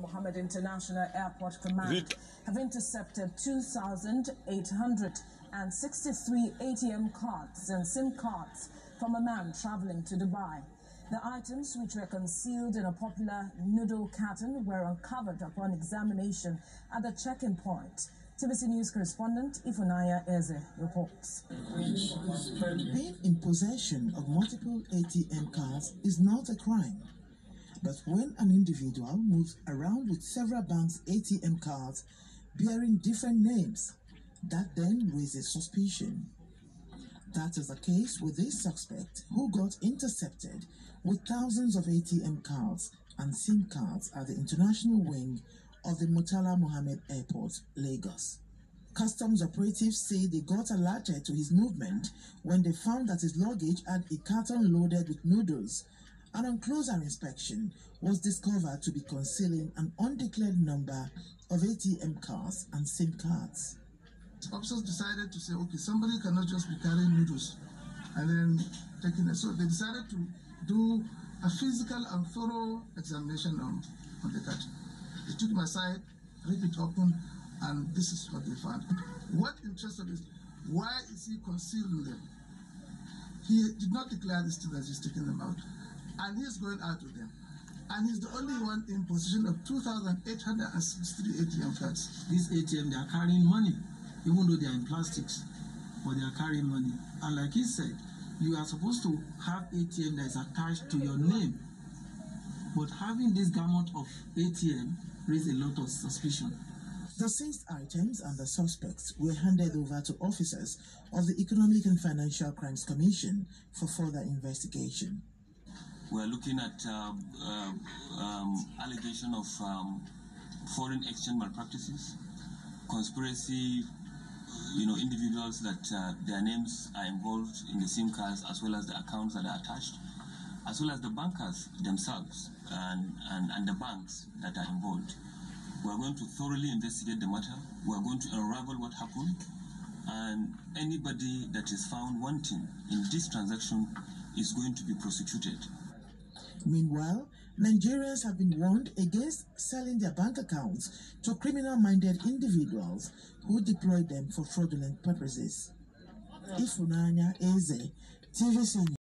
Mohammed International Airport Command have intercepted 2,863 ATM cards and SIM cards from a man traveling to Dubai. The items, which were concealed in a popular noodle carton, were uncovered upon examination at the check-in point. TVC News correspondent Ifunanya Eze reports. Being in possession of multiple ATM cards is not a crime. But when an individual moves around with several banks' ATM cards bearing different names, that then raises suspicion. That is the case with this suspect who got intercepted with thousands of ATM cards and SIM cards at the international wing of the Murtala Mohammed Airport, Lagos. Customs operatives say they got alerted to his movement when they found that his luggage had a carton loaded with noodles and on closer inspection was discovered to be concealing an undeclared number of ATM cards and SIM cards. Officers decided to say, okay, somebody cannot just be carrying noodles and then taking it. So they decided to do a physical and thorough examination on, on the carton. They took my side, ripped it open, and this is what they found. What interested is why is he concealing them? He did not declare this thing as he's taking them out, and he's going out with them. And he's the only one in possession of 2,863 ATM cards. This ATM, they are carrying money, even though they are in plastics, but they are carrying money. And like he said, you are supposed to have ATM that is attached to your name. But having this gamut of ATM raised a lot of suspicion. The seized items and the suspects were handed over to officers of the Economic and Financial Crimes Commission for further investigation. We're looking at uh, um, allegation of um, foreign exchange malpractices, conspiracy, you know, individuals that uh, their names are involved in the SIM cards as well as the accounts that are attached, as well as the bankers themselves and, and, and the banks that are involved. We are going to thoroughly investigate the matter. We are going to unravel what happened. And anybody that is found wanting in this transaction is going to be prosecuted. Meanwhile, Nigerians have been warned against selling their bank accounts to criminal minded individuals who deploy them for fraudulent purposes. Ifunanya Eze, TVC